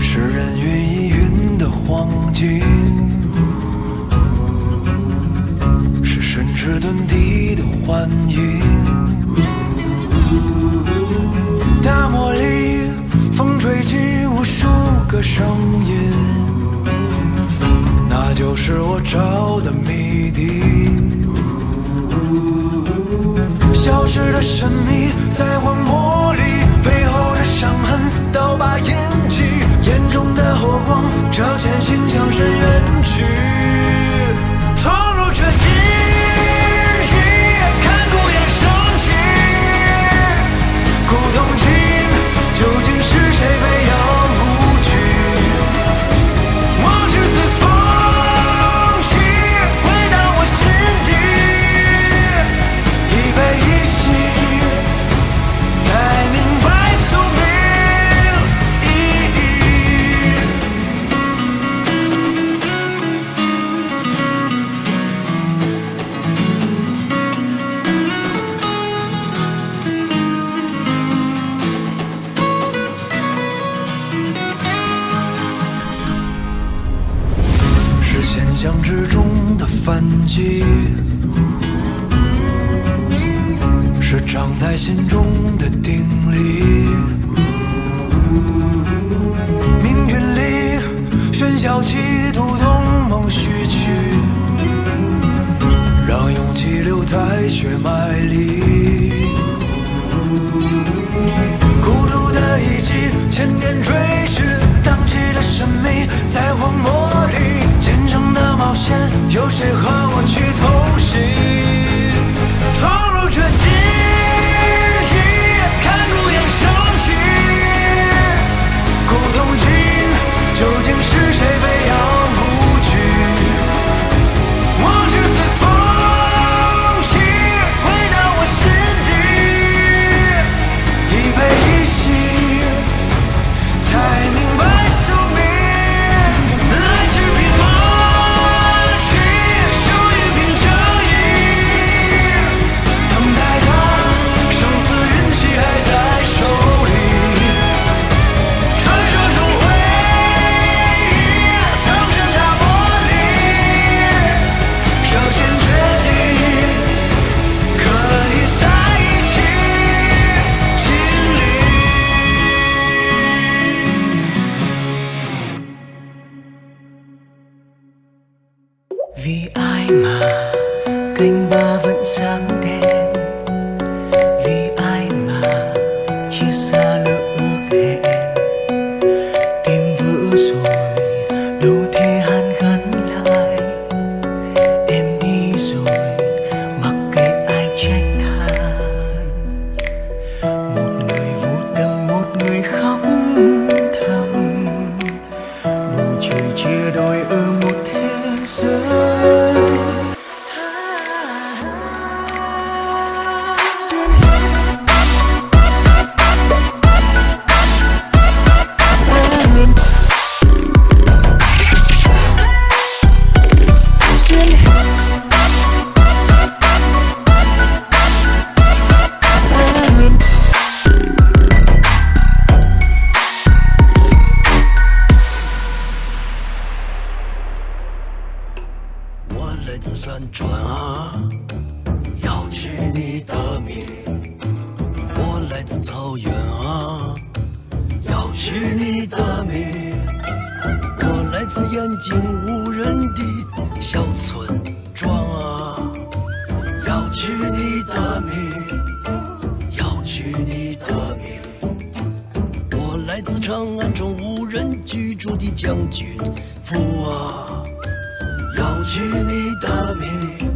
是人云亦云的黄金，是神驰遁地的幻影，大漠里风吹起无数个声音，那就是我找的谜底。消失的神秘，在荒漠里，背后的伤痕，刀疤印记，眼中的火光，照前行向深渊去，闯入这记是现象之中的反击，是长在心中的定理。命运里喧嚣起，读懂梦序曲，让勇气留在血脉里。Vì ai mà canh ba vẫn sáng đèn. 来自山川啊，要取你的命；我来自草原啊，要取你的命；我来自眼睛无人的小村庄啊，要取你的命，要取你的命。我来自长安城无人居住的将军府啊。要取你的命，